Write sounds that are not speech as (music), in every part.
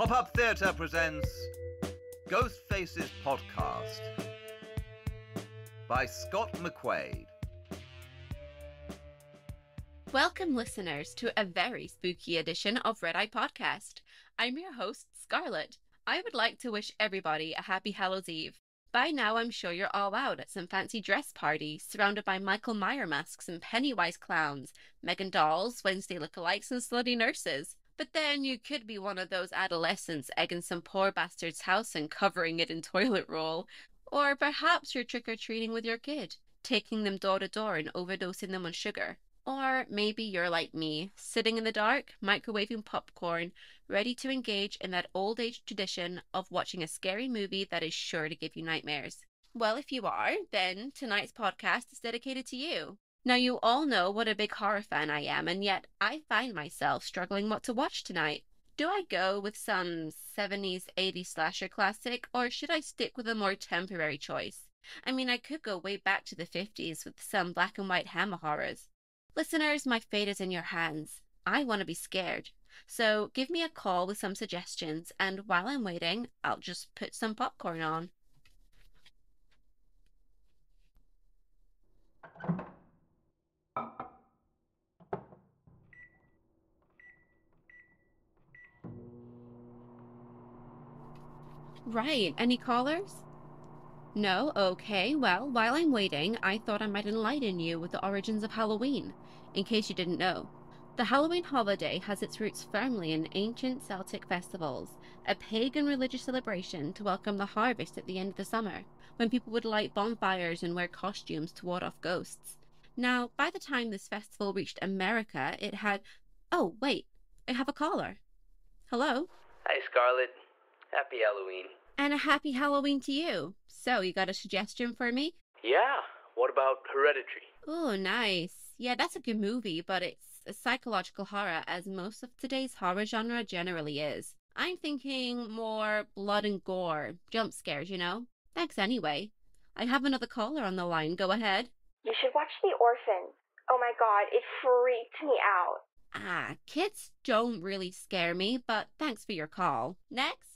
Pop Up Theatre presents Ghostface's Podcast by Scott McQuaid. Welcome, listeners, to a very spooky edition of Red Eye Podcast. I'm your host, Scarlett. I would like to wish everybody a happy Hallows Eve. By now, I'm sure you're all out at some fancy dress party, surrounded by Michael Meyer masks and Pennywise clowns, M3GAN dolls, Wednesday lookalikes, and slutty nurses. But then you could be one of those adolescents egging some poor bastard's house and covering it in (laughs) toilet roll. Or perhaps you're trick or treating with your kid, taking them door to door and overdosing them on sugar. Or maybe you're like me, sitting in the dark, microwaving popcorn, ready to engage in that old age tradition of watching a scary movie that is sure to give you nightmares. Well, if you are, then tonight's podcast is dedicated to you. Now, you all know what a big horror fan I am, and yet I find myself struggling what to watch tonight. Do I go with some 70s, 80s slasher classic, or should I stick with a more temporary choice? I mean, I could go way back to the 50s with some black and white hammer horrors. Listeners, my fate is in your hands. I want to be scared. So give me a call with some suggestions, and while I'm waiting, I'll just put some popcorn on. Right. Any callers? No? Okay. Well, while I'm waiting, I thought I might enlighten you with the origins of Halloween, in case you didn't know. The Halloween holiday has its roots firmly in ancient Celtic festivals, a pagan religious celebration to welcome the harvest at the end of the summer, when people would light bonfires and wear costumes to ward off ghosts. Now, by the time this festival reached America, it had. Oh, wait, I have a caller. Hello? Hi, Scarlett. Happy Halloween. And a happy Halloween to you. So, you got a suggestion for me? Yeah, what about Hereditary? Oh, nice. Yeah, that's a good movie, but it's a psychological horror, as most of today's horror genre generally is. I'm thinking more blood and gore, jump scares, you know? Thanks anyway. I have another caller on the line. Go ahead. You should watch The Orphan. Oh my god, it freaked me out. Ah, kids don't really scare me, but thanks for your call. Next?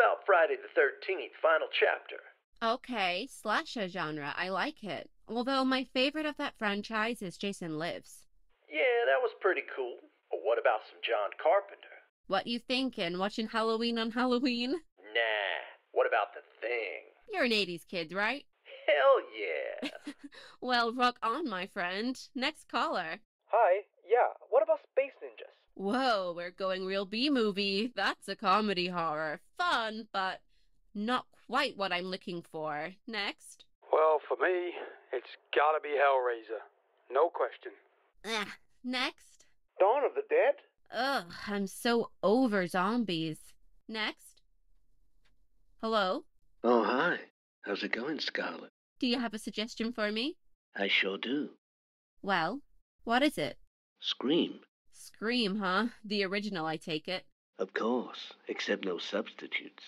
What about Friday the 13th, final chapter? Okay, slasher genre. I like it. Although my favorite of that franchise is Jason Lives. Yeah, that was pretty cool. But what about some John Carpenter? What you thinking? Watching Halloween on Halloween? Nah, what about The Thing? You're an 80s kid, right? Hell yeah. (laughs) Well, rock on, my friend. Next caller. Hi, yeah, what about Space Ninjas? Whoa, we're going real B movie. That's a comedy horror. Fun, but not quite what I'm looking for. Next. Well, for me, it's gotta be Hellraiser. No question. Ah, next. Dawn of the Dead? Ugh, I'm so over zombies. Next. Hello? Oh, hi. How's it going, Scarlett? Do you have a suggestion for me? I sure do. Well, what is it? Scream. Scream, huh? The original, I take it. Of course, except no substitutes.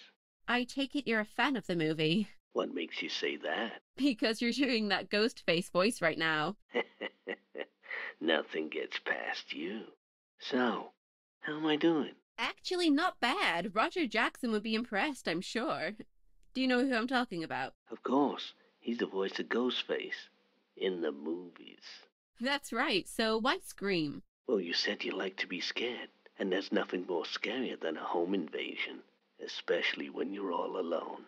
I take it you're a fan of the movie. What makes you say that? (laughs) Because you're doing that Ghostface voice right now. (laughs) Nothing gets past you. So, how am I doing? Actually, not bad. Roger Jackson would be impressed, I'm sure. Do you know who I'm talking about? Of course, he's the voice of Ghostface in the movies. That's right, so why scream? Well, you said you like to be scared, and there's nothing more scarier than a home invasion, especially when you're all alone.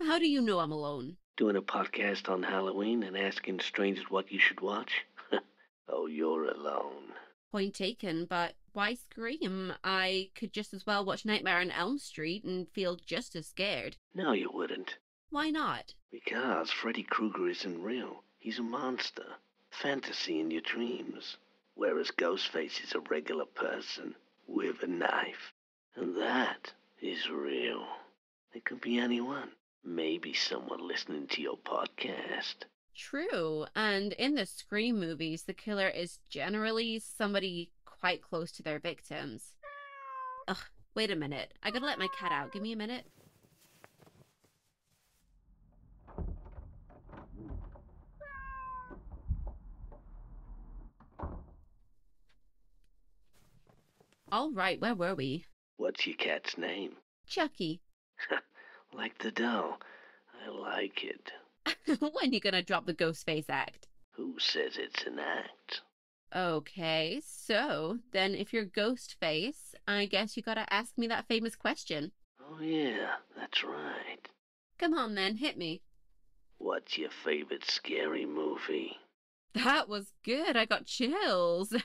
How do you know I'm alone? Doing a podcast on Halloween and asking strangers what you should watch? (laughs) oh, you're alone. Point taken, but why scream? I could just as well watch Nightmare on Elm Street and feel just as scared. No, you wouldn't. Why not? Because Freddy Krueger isn't real. He's a monster. Fantasy in your dreams. Whereas Ghostface is a regular person with a knife. And that is real. It could be anyone. Maybe someone listening to your podcast. True, and in the Scream movies, the killer is generally somebody quite close to their victims. Ugh, wait a minute. I gotta let my cat out. Give me a minute. All right, where were we? What's your cat's name? Chucky. (laughs) (laughs) like the doll. I like it. when are you gonna drop the Ghostface act? Who says it's an act? Okay, so then if you're Ghostface, I guess you gotta ask me that famous question. Oh, yeah, that's right. Come on then, hit me. What's your favorite scary movie? That was good. I got chills. (laughs)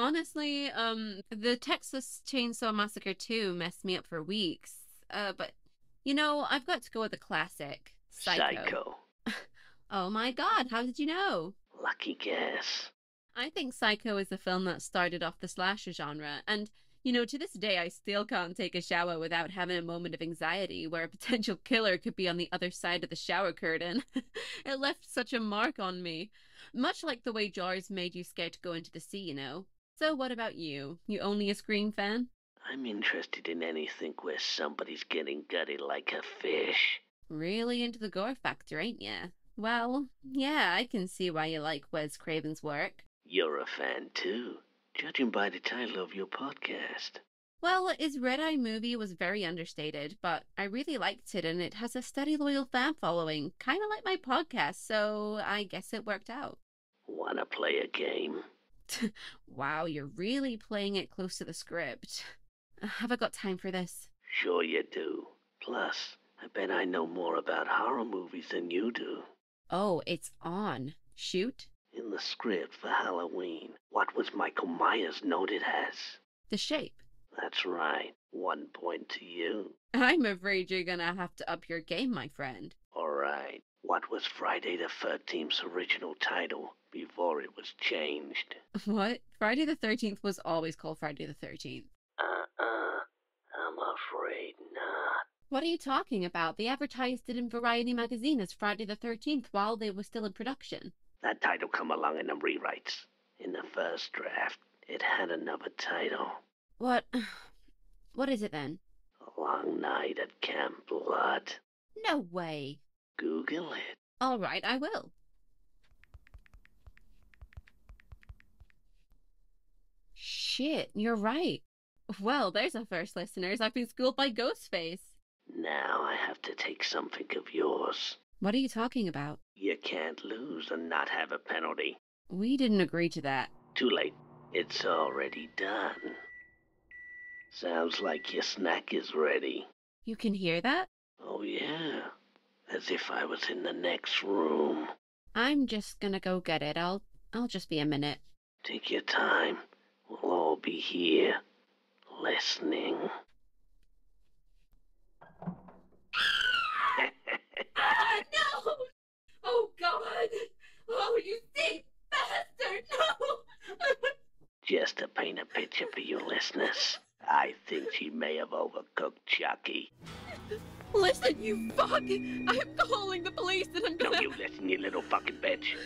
Honestly, um, the Texas Chainsaw Massacre 2 messed me up for weeks. Uh, but you know, I've got to go with the classic, Psycho. (laughs) oh my god, how did you know? Lucky guess. I think Psycho is the film that started off the slasher genre, and you know, to this day, I still can't take a shower without having a moment of anxiety where a potential killer could be on the other side of the shower curtain. (laughs) it left such a mark on me. Much like the way Jaws made you scared to go into the sea, you know. So, what about you? You only a Scream fan? I'm interested in anything where somebody's getting gutted like a fish. Really into the gore factor, ain't ya? Well, yeah, I can see why you like Wes Craven's work. You're a fan too, judging by the title of your podcast. Well, his Red Eye movie was very understated, but I really liked it and it has a steady, loyal fan following, kind of like my podcast, so I guess it worked out. Wanna play a game? (laughs) wow, you're really playing it close to the script. Uh, have I got time for this? Sure you do. Plus, I bet I know more about horror movies than you do. Oh, it's on. Shoot. In the script for Halloween, what was Michael Myers noted as? The shape. That's right. One point to you. (laughs) I'm afraid you're gonna have to up your game, my friend. All right. What was Friday the 13th's original title before it was changed? (laughs) What? Friday the 13th was always called Friday the 13th. Uh-uh. I'm afraid not. What are you talking about? They advertised it in Variety magazine as Friday the 13th while they were still in production. That title come along in the rewrites. In the first draft, it had another title. What? (sighs) What is it then? A Long Night at Camp Blood. No way. Google it. All right, I will. Shit, you're right. Well, there's a first, listeners. I've been schooled by Ghostface. Now I have to take something of yours. What are you talking about? You can't lose and not have a penalty. We didn't agree to that. Too late. It's already done. Sounds like your snack is ready. You can hear that? Oh, yeah. As if I was in the next room. I'm just gonna go get it. I'll I'll just be a minute. Take your time. All be here, listening. Ah, (laughs) no! Oh, God! Oh, you sick bastard! No! (laughs) Just to paint a picture for you listeners, I think she may have overcooked Chucky. Listen, you fuck! I'm calling the police and I'm gonna. Don't you listen, you little fucking bitch.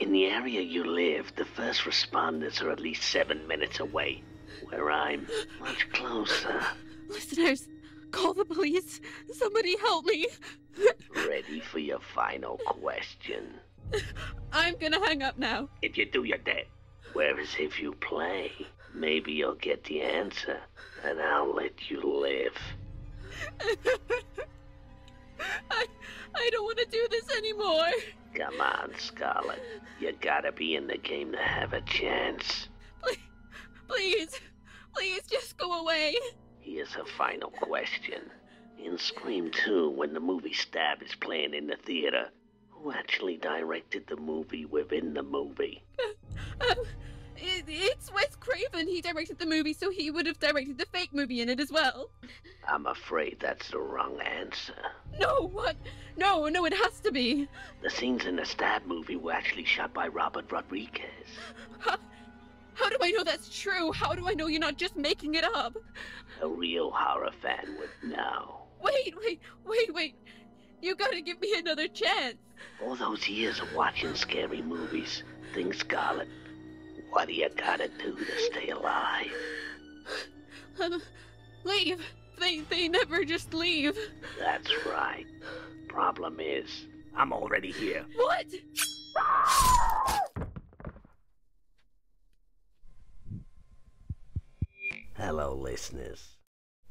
In the area you live, the first responders are at least seven minutes away, where I'm much closer. Listeners, call the police. Somebody help me. Ready for your final question. I'm gonna hang up now. If you do, you're dead. Whereas if you play, maybe you'll get the answer, and I'll let you live. (laughs) I, I don't want to do this anymore. Come on, Scarlett. You gotta be in the game to have a chance. Please, please, please just go away. Here's a final question. In Scream 2, when the movie Stab is playing in the theater, who actually directed the movie within the movie? Um, (laughs) it, it's Wes Craven. He directed the movie, so he would have directed the fake movie in it as well. I'm afraid that's the wrong answer. No, what? No, no, it has to be. The scenes in the Stab movie were actually shot by Robert Rodriguez. How, how do I know that's true? How do I know you're not just making it up? A real horror fan would know. Wait, wait, wait, wait. You gotta give me another chance. All those years of watching scary movies, think Scarlett. What do you gotta do to stay alive? Um, leave. They they never just leave. That's right. Problem is, I'm already here. What? Hello, listeners.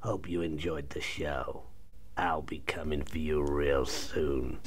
Hope you enjoyed the show. I'll be coming for you real soon.